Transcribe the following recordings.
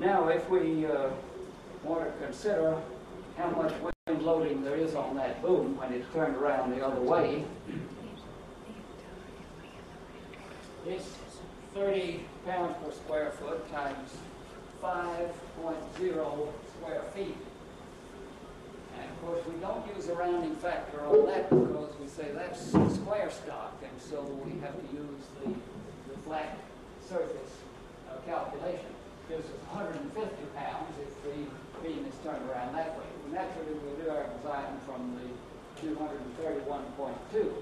Now, if we uh, want to consider how much wind loading there is on that boom when it's turned around the other way, it's 30 pounds per square foot times 5.0 square feet. And of course, we don't use a rounding factor on that because we say that's square stock, and so we have to use the, the flat surface uh, calculation. Gives us 150 pounds if the beam is turned around that way. Naturally, we'll do our design from the 231.2.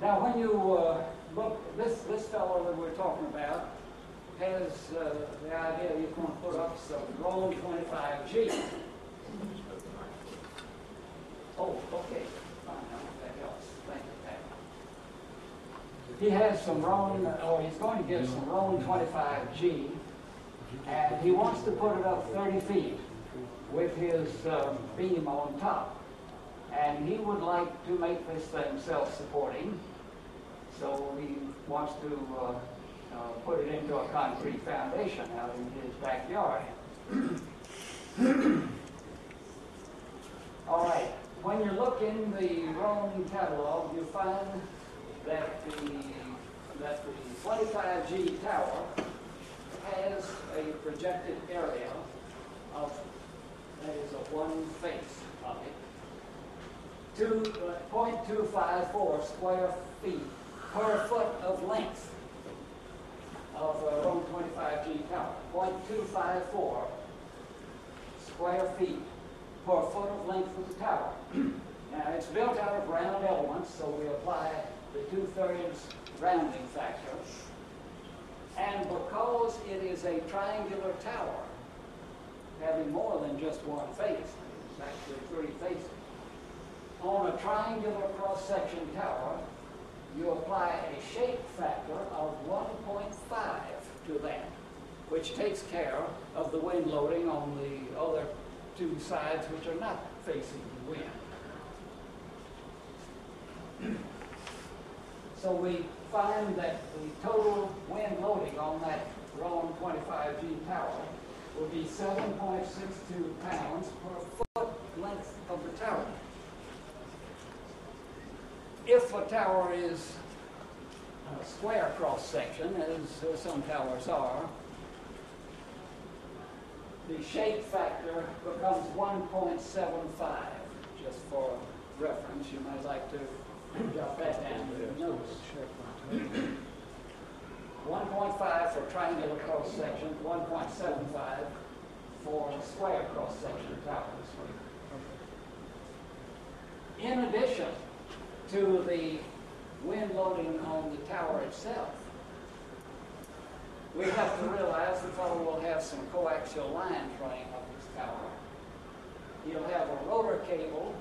Now, when you uh, look, this, this fellow that we're talking about has uh, the idea he's going to put up some Rohn 25G. Oh, okay. Fine, now that helps. Thank you, Pat. He has some Rohn, or he's going to get some Rohn 25G, and he wants to put it up 30 feet with his um, beam on top. And he would like to make this thing self-supporting, so he wants to uh, uh, put it into a concrete foundation out in his backyard. All right, when you look in the Rohn catalog, you find that the, that the 25G tower has a projected area of, that is a one face of it, two, uh, 0.254 square feet per foot of length of a Rohn 25G tower, 0.254 square feet per foot of length of the tower. now, it's built out of round elements, so we apply the two-thirds rounding factor. And because it is a triangular tower, having more than just one face, it's actually three faces, on a triangular cross-section tower, you apply a shape factor of 1.5 to that, which takes care of the wind loading on the other two sides which are not facing the wind. So we find that the total wind loading on that Rohn 25G tower will be 7.62 pounds per foot length of the tower if a tower is a square cross section, as uh, some towers are, the shape factor becomes 1.75. Just for reference, you might like to jot that down in your notes. 1.5 for triangular cross section, 1.75 for square cross section towers. In addition, to the wind loading on the tower itself. We have to realize the fellow will have some coaxial lines running up his tower. He'll have a rotor cable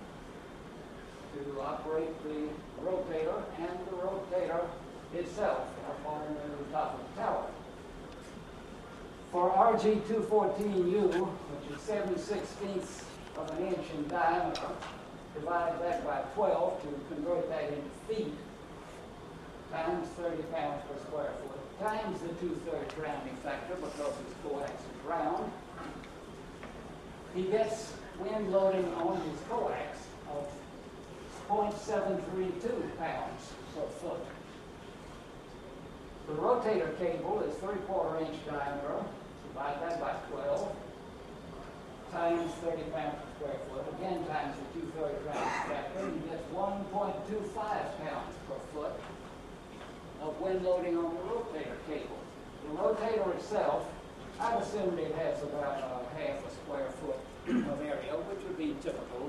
to operate the rotator and the rotator itself are up on the top of the tower. For RG214U, which is 7 16ths of an inch in diameter, divide that by 12 to convert that into feet, times 30 pounds per square foot, times the two-thirds rounding factor because it's coax is round. He gets wind loading on his coax of 0.732 pounds per foot. The rotator cable is three-quarter inch diameter. Divide that by 12 times 30 pounds per square foot, again times the two-thirds rounding factor, you get 1.25 pounds per foot of wind loading on the rotator cable. The rotator itself, I've assumed it has about a half a square foot of area, which would be typical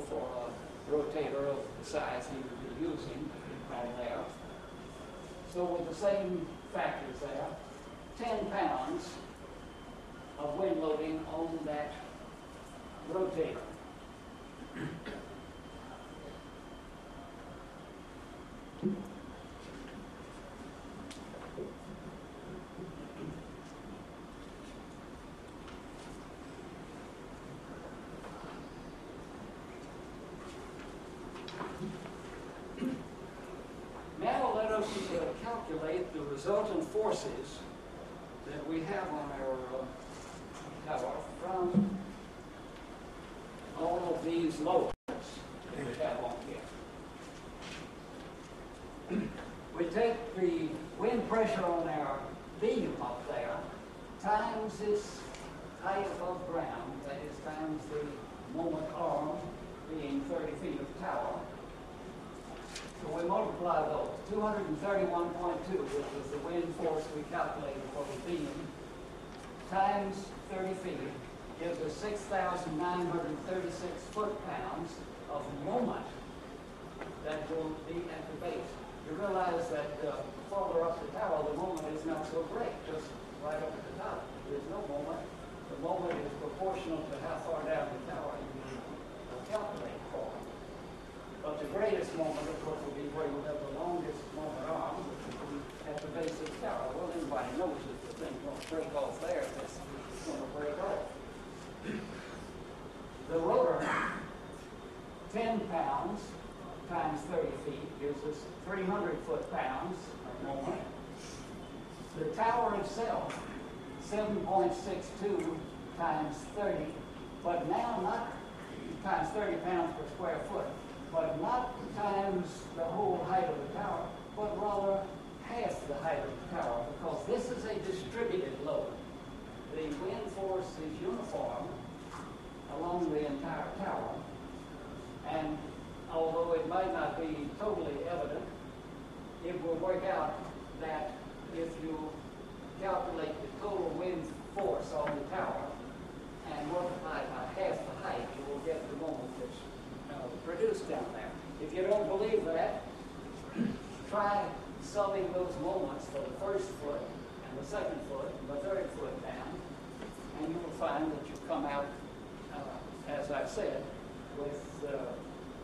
rotator of the size he would be using on there. So with the same factors there, 10 pounds of wind loading on that rotator. Uh, that we have on our uh, tower from all of these loads that we have on here. We take the wind pressure on our beam up there times its height above ground, that is times the moment arm being 30 feet of tower. So we multiply those. 231.2, which was the wind force we calculated for the beam, times 30 feet gives us 6,936 foot-pounds of moment that will be at the base. You realize that uh, farther up the tower, the moment is not so great, just right up at the top. There's no moment. The moment is proportional to how far down the tower you calculate. But the greatest moment, of course, will be where you have the longest moment arm, which be at the base of the tower. Well, everybody knows that the thing won't break off there, it's going to break off. The rotor, 10 pounds times 30 feet gives us 300 foot-pounds of moment. The tower itself, 7.62 times 30, but now not times 30 pounds per square foot, but not times the whole height of the tower, but rather half the height of the tower, because this is a distributed load. The wind force is uniform along the entire tower, and although it might not be totally evident, it will work out that if you calculate the total wind force on the tower and multiply it by half the height, you will get the moment that's uh, produced down there. If you don't believe that, try subbing those moments for the first foot and the second foot and the third foot down, and you will find that you come out, uh, as I've said, with uh,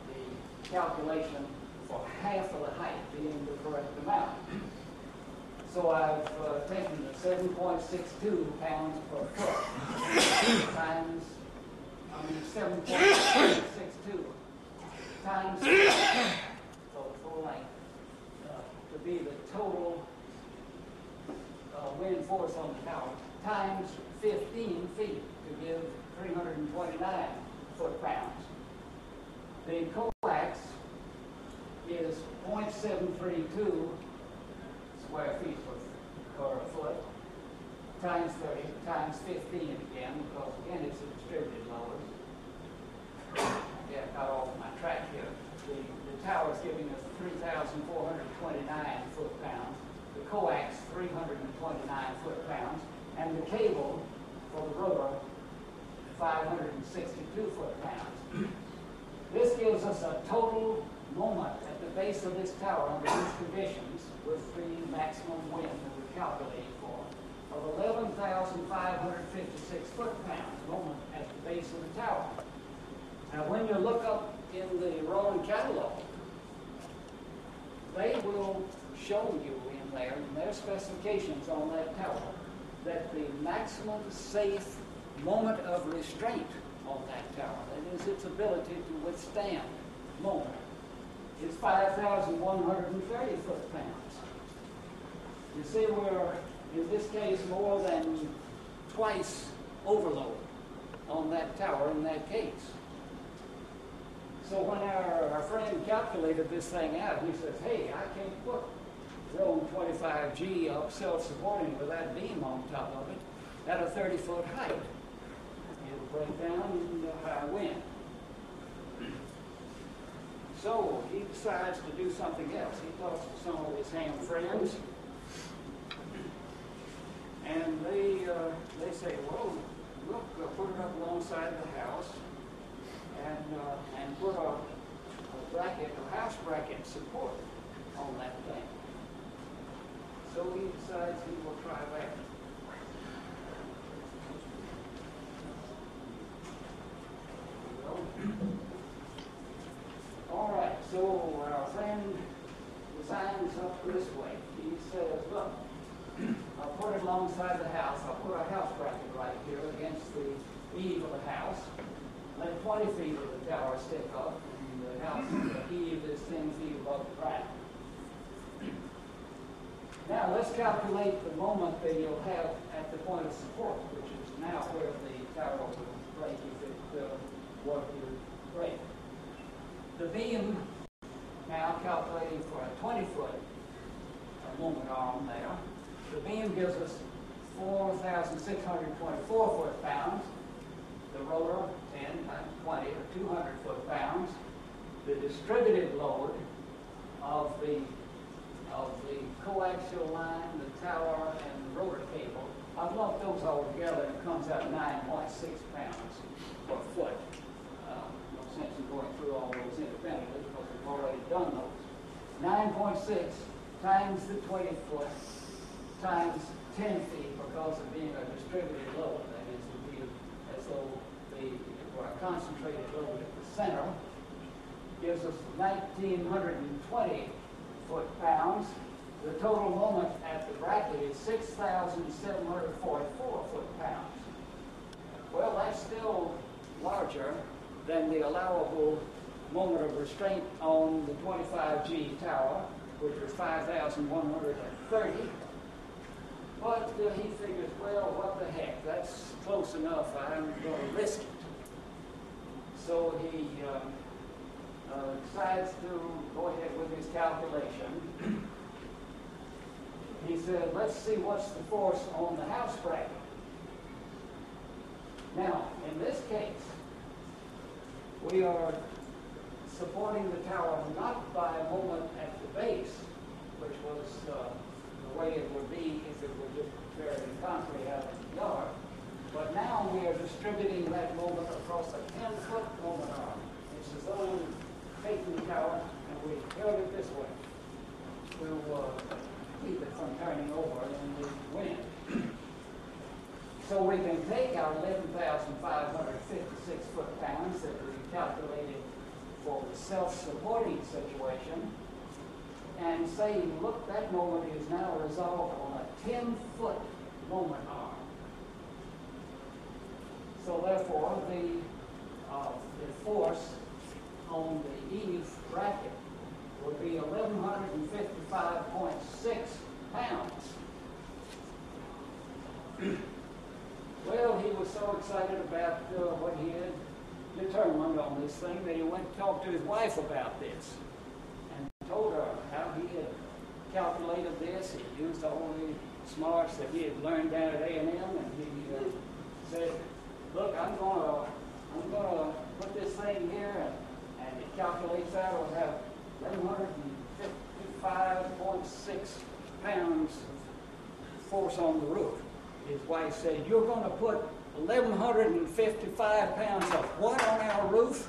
the calculation for half of the height being the correct amount. So I've uh, taken the 7.62 pounds per foot times, I mean, 7.62 times the full length uh, to be the total uh, wind force on the tower times 15 feet to give 329 foot-pounds. The coax is 0.732 square feet per, per foot times 30 times 15 again, because again it's a distributed load. Yeah, got off my track here. The, the tower is giving us 3,429 foot-pounds, the coax 329 foot-pounds, and the cable for the rotor 562 foot-pounds. This gives us a total moment at the base of this tower under these conditions with the maximum wind that we calculated for of 11,556 foot-pounds moment at the base of the tower. Now, when you look up in the Roman catalog, they will show you in there, in their specifications on that tower, that the maximum safe moment of restraint on that tower, that is its ability to withstand moment, is 5,130 foot-pounds. You see, we're, in this case, more than twice overload on that tower in that case. So when our, our friend calculated this thing out, he says, hey, I can't put Rohn 25G up self-supporting with that beam on top of it at a 30-foot height. It'll break down the high wind. So he decides to do something else. He talks to some of his ham friends, and they uh, they say, "Well, look, uh, put it up alongside the house, and uh, and put a, a bracket, a house bracket support on that thing." So he decides he will try that. Well, all right, so our friend designs up this way. He says, look, I'll put it alongside the house. I'll put a house bracket right here against the eave of the house. Let 20 feet of the tower stick up, and the house, the eave is 10 feet above the ground. Now, let's calculate the moment that you'll have at the point of support, which is now where the tower will break if it uh, were to break. The beam, now calculating for a 20-foot moment arm there, the beam gives us 4,624 foot-pounds. The rotor, 10 times 20, or 200 foot-pounds. The distributed load of the of the coaxial line, the tower, and rotor cable. I've lumped those all together and it comes out 9.6 pounds per foot. Uh, no sense in going through all those independently because we've already done those. 9.6 times the 20 foot times 10 feet because of being a distributed load. That is, it be as though the, or a concentrated load at the center gives us 1,920 foot-pounds. The total moment at the bracket is 6,744 foot-pounds. Well, that's still larger than the allowable moment of restraint on the 25G tower, which was 5,130. But uh, he figures, well, what the heck, that's close enough, I'm going to risk it. So he um, uh, decides to go ahead with his calculation. He said, let's see what's the force on the house bracket. Now, in this case, we are supporting the tower not by a moment at the base, which was uh, the way it would be if it were just in concrete out in the yard, but now we are distributing that moment across a 10-foot moment arm. It's as though we taking the tower and we held it this way. We'll uh, keep it from turning over in the wind. So we can take our 11,556 foot-pounds that we calculated for the self-supporting situation and say, look, that moment is now resolved on a 10-foot moment arm. So therefore, the, uh, the force on the eave bracket would be 1,155.6 pounds. well, he was so excited about uh, what he had determined on this thing that he went to talk to his wife about this and told her how he had calculated this. He used all the smarts that he had learned down at A&M, and he uh, said, "Look, I'm going to I'm to put this thing here and and it calculates out it'll have 155.6 pounds of force on the roof. His wife said, you're going to put 1,155 pounds of what on our roof?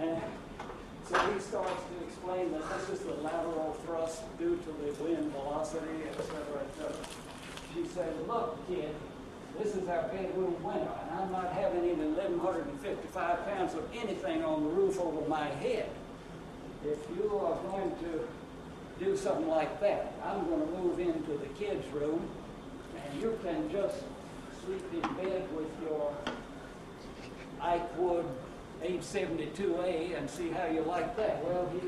And so he starts to explain that this is the lateral thrust due to the wind velocity, et cetera, et cetera. She said, look, kid, this is our bedroom window, and I'm not having even 1,155 pounds of anything on the roof over my head. If you are going to do something like that, I'm going to move into the kids' room, and you can just sleep in bed with your Eichwood 872A and see how you like that. Well, he,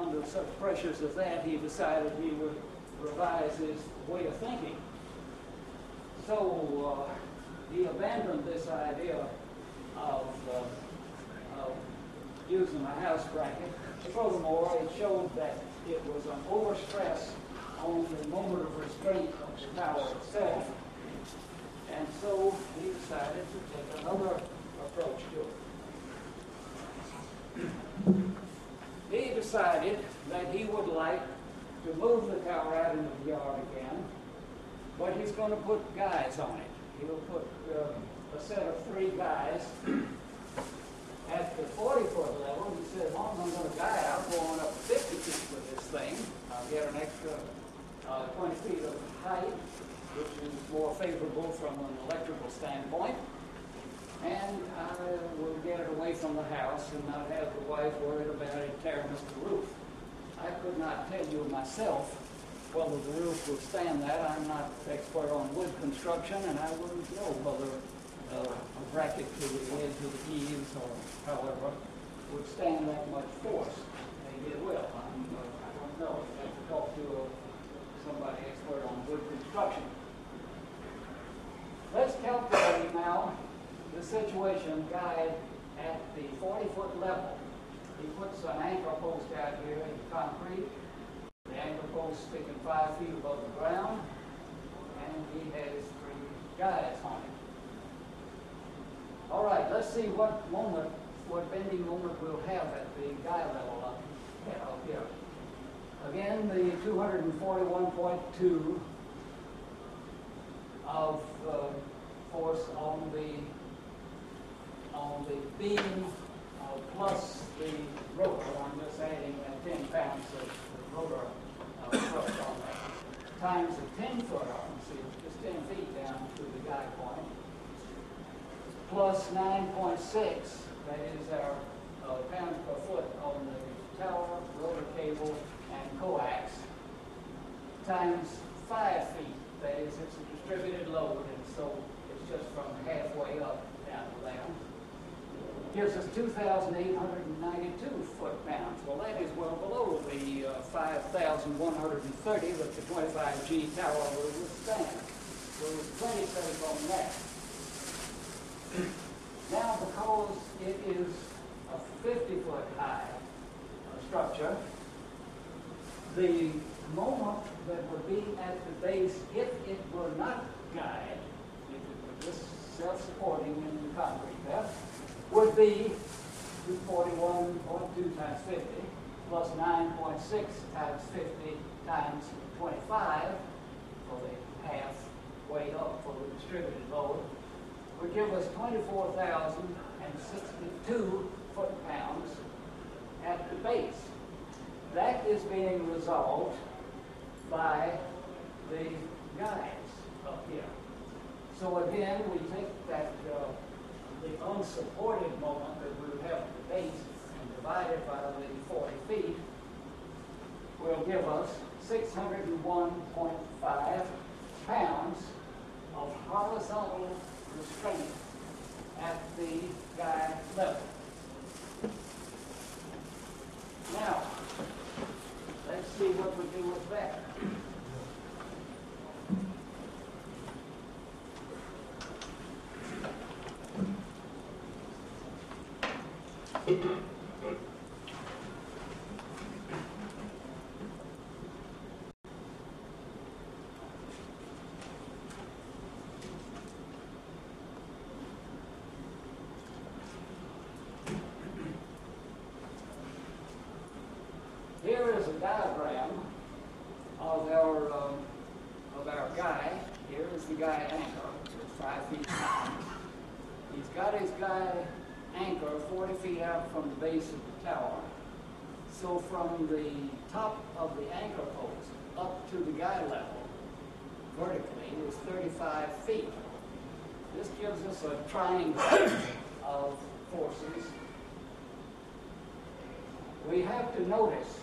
under such pressures as that, he decided he would revise his way of thinking. So uh, he abandoned this idea of, uh, of using a house bracket. Furthermore, it showed that it was an overstress on the moment of restraint of the tower itself. And so he decided to take another approach to it. He decided that he would like to move the tower out into the yard again but he's going to put guys on it. He'll put uh, a set of three guys at the 40 foot level. He said, as I'm going to guide, I'll go up 50 feet with this thing. I'll get an extra uh, 20 feet of height, which is more favorable from an electrical standpoint. And I will get it away from the house and not have the wife worried about it tearing us the roof. I could not tell you myself whether the roof would stand that. I'm not expert on wood construction, and I wouldn't know whether uh, bracket to the edge of the eaves or however would stand that much force. Maybe it will. I'm, uh, I don't know. I have to talk to uh, somebody expert on wood construction. Let's calculate now the situation guide at the 40-foot level. He puts an anchor post out here in concrete, the anchor post sticking five feet above the ground, and he has three guides on it. All right, let's see what moment, what bending moment we'll have at the guy level up, up here. Again, the 241.2 of uh, force on the on the beam uh, plus the rotor. I'm just adding that 10 pounds of rotor uh, thrust on that times the 10 foot arm. See, just 10 feet down to the guy point plus 9.6. That is our uh, pounds per foot on the tower, rotor cable, and coax times five feet. That is, it's a distributed load, and so it's just from halfway up down to there. Gives us 2,892 foot-pounds. Well, that is well below the uh, 5,130 that the 25G tower will withstand. So there's plenty safe on that. Now, because it is a 50-foot high structure, the moment that would be at the base, if it were not guide, if it were just self-supporting in the concrete there, would be 241.2 times 50 plus 9.6 times 50 times 25 for the halfway up for the distributed load would give us 24,062 foot-pounds at the base. That is being resolved by the guides up here. So again, we take that uh, the unsupported moment that we would have at the base and divide it by the 40 feet will give us 601.5 pounds of horizontal restraint at the guide level. Now, let's see what we do with that. Here is a diagram of our, um, of our guy. Here is the guy anchor, it's five feet high. He's got his guy anchor 40 feet out from the base of the tower. So from the top of the anchor post up to the guy level, vertically, is 35 feet. This gives us a triangle of forces. We have to notice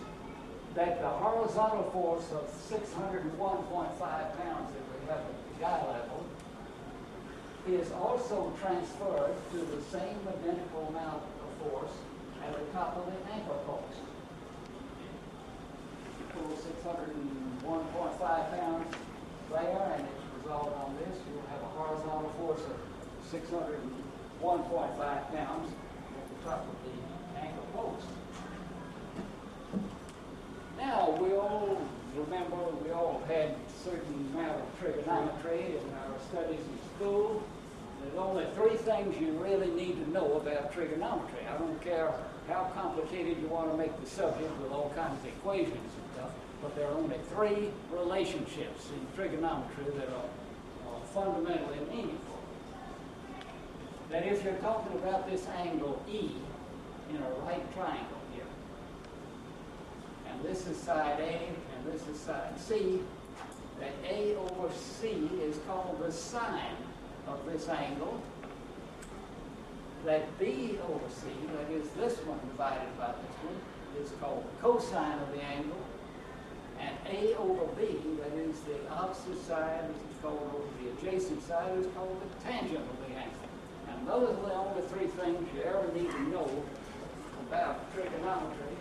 that the horizontal force of 601.5 pounds that we have at the guy level is also transferred to the same identical amount of force at the top of the anchor post. Pull 601.5 pounds there, and it's resolved on this. You'll have a horizontal force of 601.5 pounds at the top of the anchor post. Now, we all remember, we all had certain amount of trigonometry in our studies in school. There's only three things you really need to know about trigonometry. I don't care how complicated you want to make the subject with all kinds of equations and stuff, but there are only three relationships in trigonometry that are, are fundamentally meaningful. That if you're talking about this angle E in a right triangle here, and this is side A and this is side C, that A over C is called the sine of this angle. That B over C, that is this one divided by this one, is called the cosine of the angle. And A over B, that is the opposite side, which is called over the adjacent side, is called the tangent of the angle. And those are the only three things you ever need to know about trigonometry